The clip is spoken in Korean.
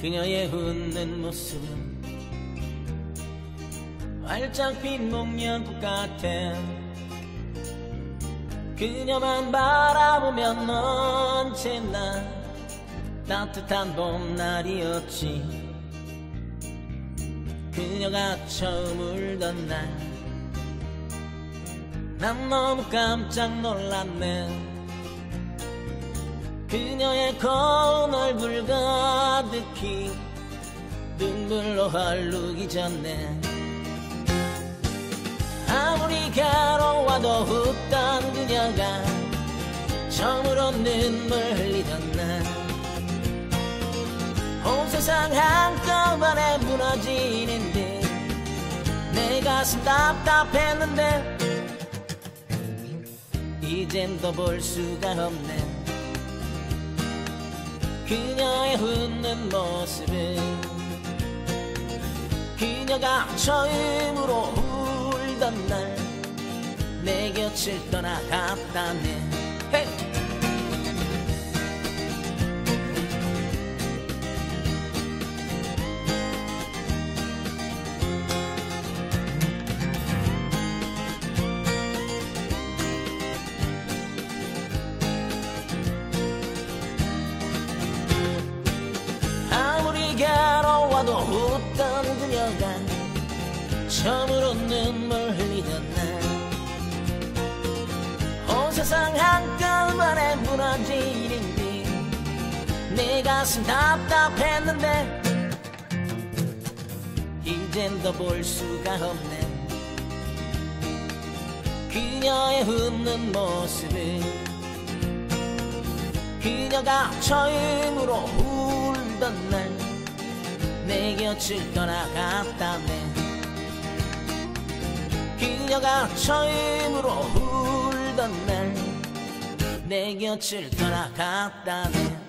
그녀의 웃는 모습은 활짝 핀 목련꽃 같아 그녀만 바라보면 언제나 따뜻한 봄날이었지. 그녀가 처음 울던 날 난 너무 깜짝 놀랐네. 그녀의 고운 얼굴 가득히 눈물로 헐룩이 졌네. 아무리 괴로워도 웃던 그녀가 처음으로 눈물 흘리던 날온 세상 한꺼번에 무너지는 듯내 가슴 답답했는데 이젠 더 볼 수가 없네 그녀의 웃는 모습은 그녀가 처음으로 울던 날 내 곁을 떠나갔다네. 헤 괴로워도 웃던 그녀가 처음으로 눈물 흘리던 날. 온 세상 한꺼번에 무너지는 듯내 가슴 답답했는데 이젠 더 볼 수가 없네. 그녀의 웃는 모습을 그녀가 처음으로 울던 날 내 곁을 떠나갔다네 그녀가 처음으로 울던 날 내 곁을 떠나갔다네